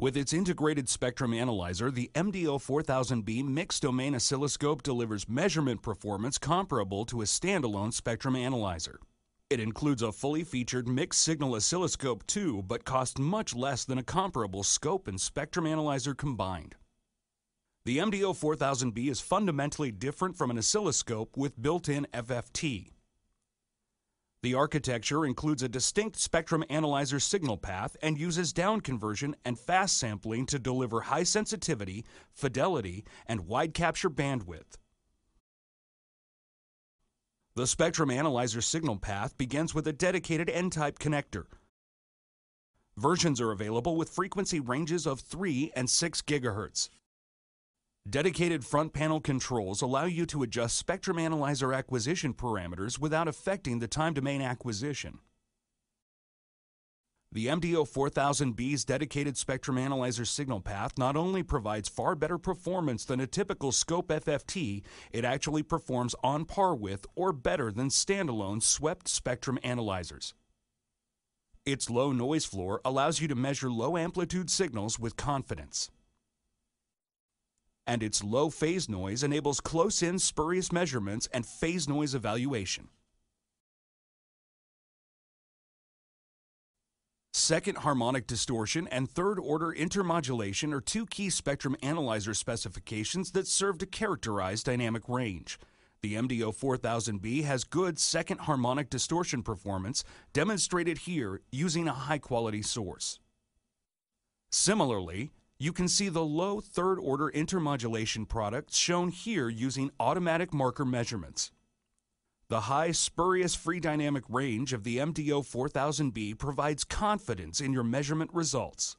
With its integrated spectrum analyzer, the MDO 4000B mixed domain oscilloscope delivers measurement performance comparable to a standalone spectrum analyzer. It includes a fully featured mixed signal oscilloscope too, but costs much less than a comparable scope and spectrum analyzer combined. The MDO 4000B is fundamentally different from an oscilloscope with built-in FFT. The architecture includes a distinct spectrum analyzer signal path and uses down conversion and fast sampling to deliver high sensitivity, fidelity, and wide capture bandwidth. The spectrum analyzer signal path begins with a dedicated N-type connector. Versions are available with frequency ranges of 3 and 6 GHz. Dedicated front panel controls allow you to adjust spectrum analyzer acquisition parameters without affecting the time domain acquisition. The MDO 4000B's dedicated spectrum analyzer signal path not only provides far better performance than a typical scope FFT, it actually performs on par with or better than standalone swept spectrum analyzers. Its low noise floor allows you to measure low amplitude signals with confidence and its low phase noise enables close-in spurious measurements and phase noise evaluation. Second harmonic distortion and third order intermodulation are two key spectrum analyzer specifications that serve to characterize dynamic range. The MDO 4000B has good second harmonic distortion performance demonstrated here using a high quality source. Similarly, you can see the low third order intermodulation products shown here using automatic marker measurements. The high spurious free dynamic range of the MDO 4000B provides confidence in your measurement results.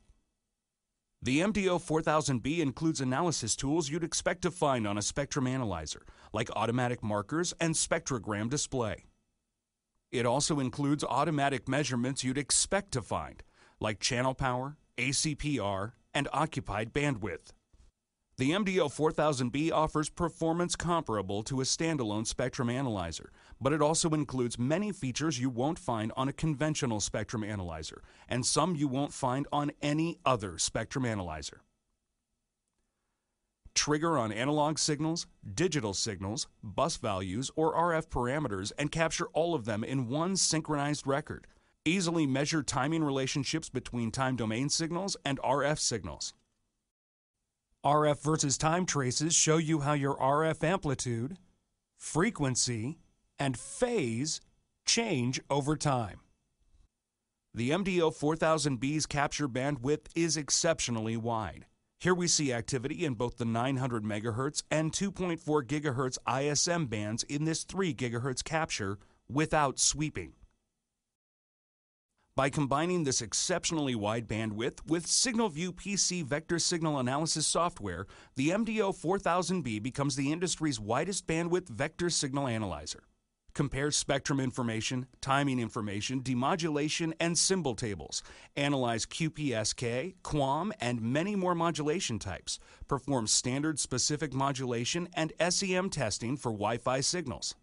The MDO 4000B includes analysis tools you'd expect to find on a spectrum analyzer, like automatic markers and spectrogram display. It also includes automatic measurements you'd expect to find, like channel power, ACPR, and occupied bandwidth. The MDO 4000B offers performance comparable to a standalone spectrum analyzer, but it also includes many features you won't find on a conventional spectrum analyzer, and some you won't find on any other spectrum analyzer. Trigger on analog signals, digital signals, bus values, or RF parameters and capture all of them in one synchronized record easily measure timing relationships between time domain signals and RF signals. RF versus time traces show you how your RF amplitude, frequency, and phase change over time. The MDO 4000B's capture bandwidth is exceptionally wide. Here we see activity in both the 900 MHz and 2.4 GHz ISM bands in this 3 GHz capture without sweeping. By combining this exceptionally wide bandwidth with SignalVu-PC vector signal analysis software, the MDO 4000B becomes the industry's widest bandwidth vector signal analyzer. Compare spectrum information, timing information, demodulation, and symbol tables. Analyze QPSK, QAM, and many more modulation types. Perform standard specific modulation and SEM testing for Wi Fi signals.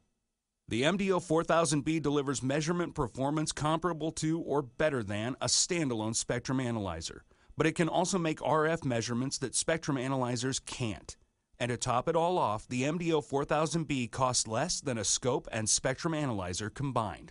The MDO 4000B delivers measurement performance comparable to or better than a standalone spectrum analyzer, but it can also make RF measurements that spectrum analyzers can't. And to top it all off, the MDO 4000B costs less than a scope and spectrum analyzer combined.